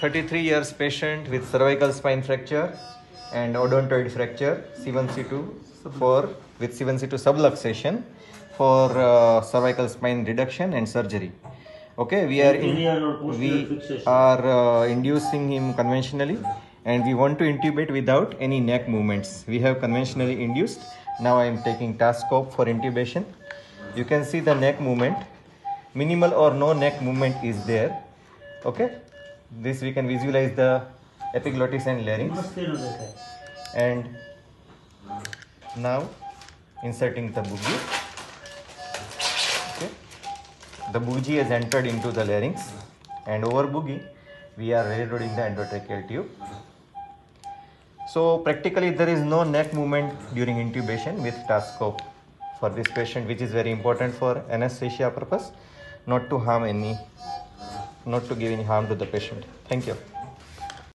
33 years patient with cervical spine fracture and odontoid fracture C1C2 for with C1C2 subluxation for uh, cervical spine reduction and surgery. Okay, we are posterior we fixation. are uh, inducing him conventionally and we want to intubate without any neck movements. We have conventionally induced. Now I am taking tascope for intubation. You can see the neck movement. Minimal or no neck movement is there. Okay, this we can visualize the epiglottis and larynx. And now inserting the bougie. Okay. the bougie has entered into the larynx. And over bougie we are reloading the endotracheal tube. So practically there is no neck movement during intubation with tascope for this patient which is very important for anesthesia purpose not to harm any not to give any harm to the patient. Thank you